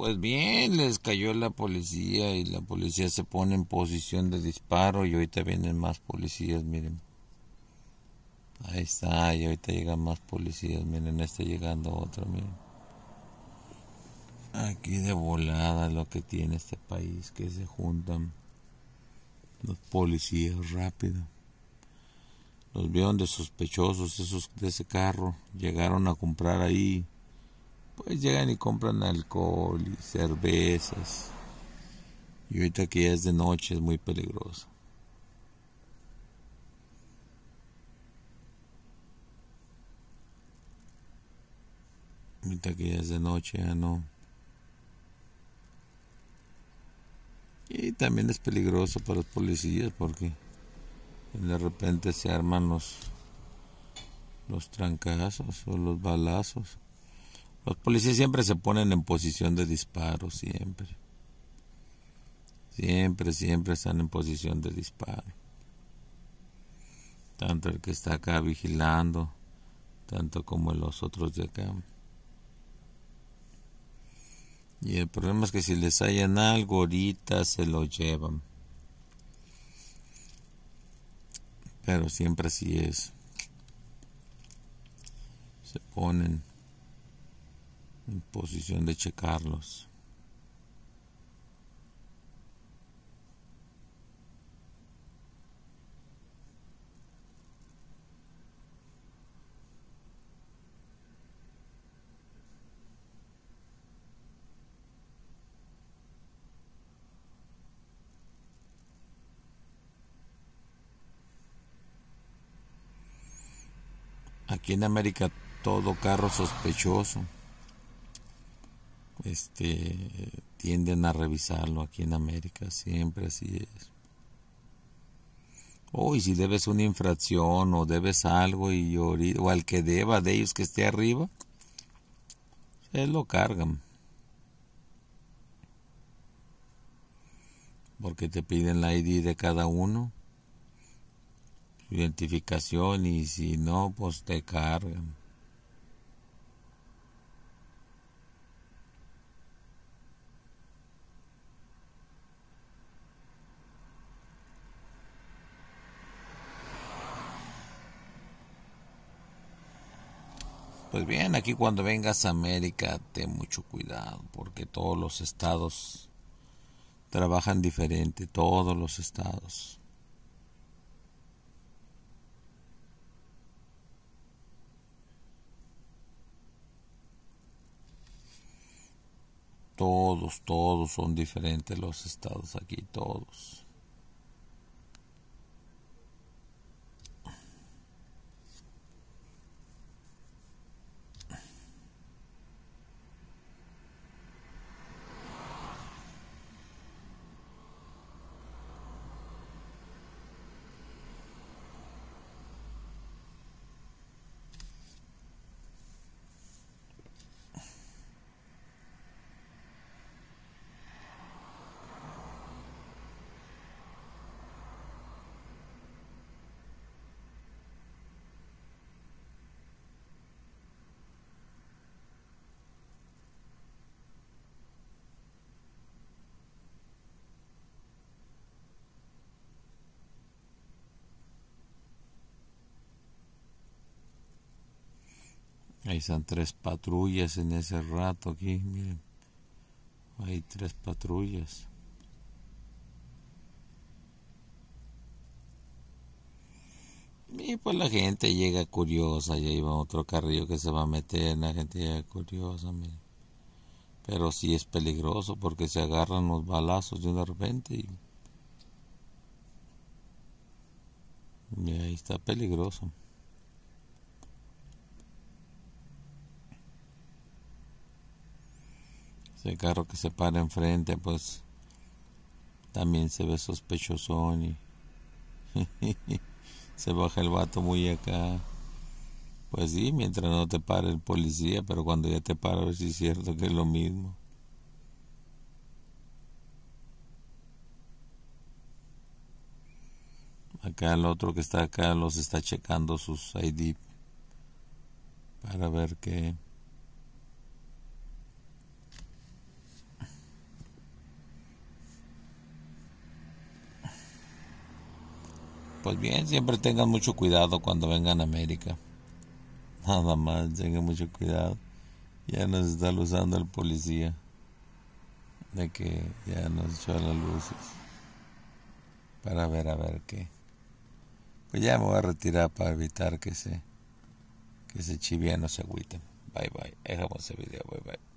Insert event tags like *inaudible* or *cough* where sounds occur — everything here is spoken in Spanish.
Pues bien, les cayó la policía y la policía se pone en posición de disparo y ahorita vienen más policías, miren. Ahí está, y ahorita llegan más policías, miren, está llegando otro, miren. Aquí de volada lo que tiene este país, que se juntan los policías rápido. Los vieron de sospechosos esos de ese carro, llegaron a comprar ahí pues llegan y compran alcohol y cervezas. Y ahorita que ya es de noche es muy peligroso. Ahorita que ya es de noche ya no. Y también es peligroso para los policías porque de repente se arman los, los trancazos o los balazos. Los policías siempre se ponen en posición de disparo, siempre. Siempre, siempre están en posición de disparo. Tanto el que está acá vigilando, tanto como los otros de acá. Y el problema es que si les hallan algo ahorita se lo llevan. Pero siempre así es. Se ponen en posición de checarlos. Aquí en América todo carro sospechoso este tienden a revisarlo aquí en América, siempre así es. Oh, y si debes una infracción o debes algo y o al que deba de ellos que esté arriba, se lo cargan. Porque te piden la ID de cada uno, su identificación y si no, pues te cargan. Pues bien, aquí cuando vengas a América, ten mucho cuidado, porque todos los estados trabajan diferente, todos los estados. Todos, todos son diferentes los estados aquí, todos. Están tres patrullas en ese rato aquí, miren. Hay tres patrullas. Y pues la gente llega curiosa, ya iba otro carrillo que se va a meter, la gente llega curiosa. Pero sí es peligroso porque se agarran los balazos de repente y, y ahí está peligroso. Ese carro que se para enfrente, pues también se ve sospechosón y *laughs* se baja el vato muy acá. Pues sí, mientras no te pare el policía, pero cuando ya te para, a ver si es cierto que es lo mismo. Acá el otro que está acá los está checando sus ID para ver que Pues bien, siempre tengan mucho cuidado cuando vengan a América. *laughs* Nada más, tengan mucho cuidado. Ya nos está usando el policía. De que ya nos echó las luces. Para ver, a ver qué. Pues ya me voy a retirar para evitar que se, que se chivianos se agüiten. Bye bye. Dejamos el video. Bye bye.